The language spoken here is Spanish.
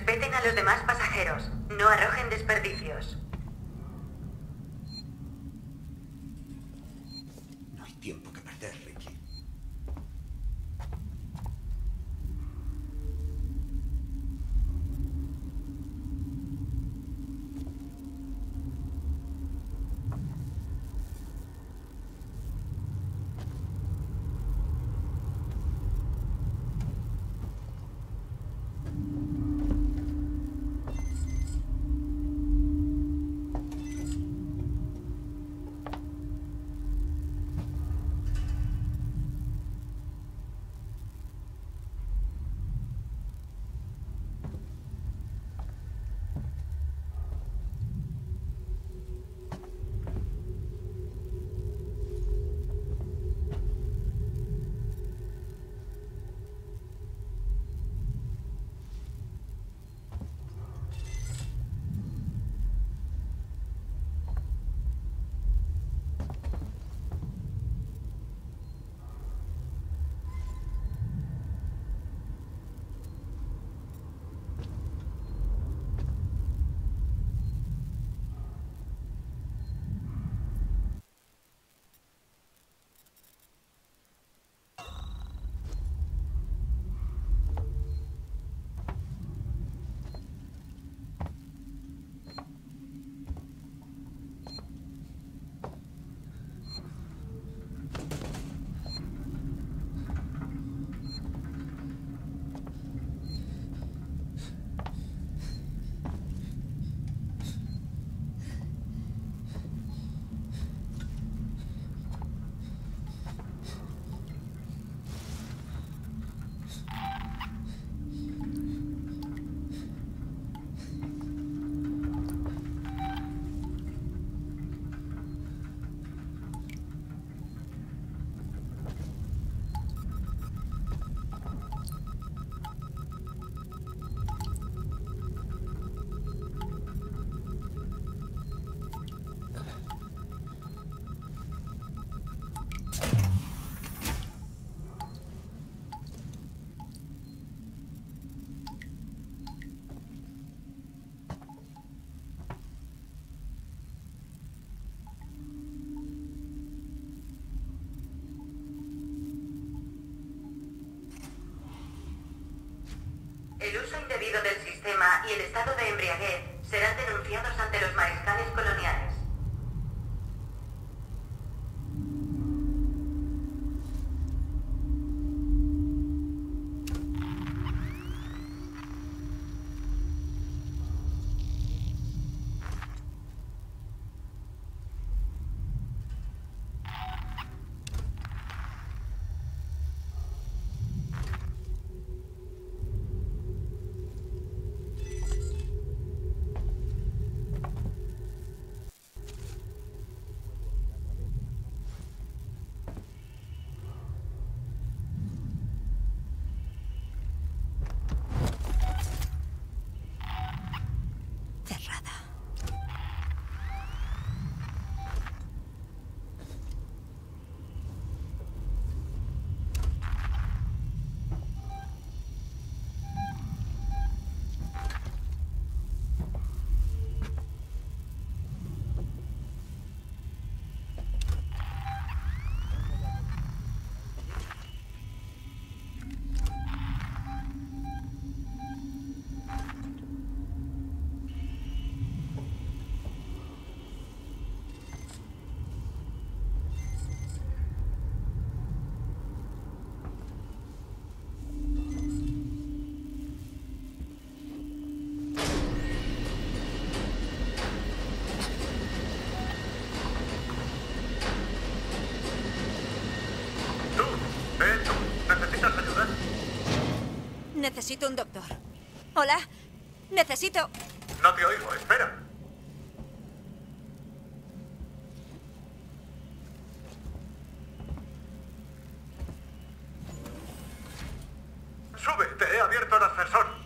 Respeten a los demás pasajeros. No arrojen desperdicios. El uso indebido del sistema y el estado de embriaguez serán denunciados ante los mariscales coloniales. Necesito un doctor. Hola, necesito... No te oigo, espera. Sube, te he abierto el ascensor.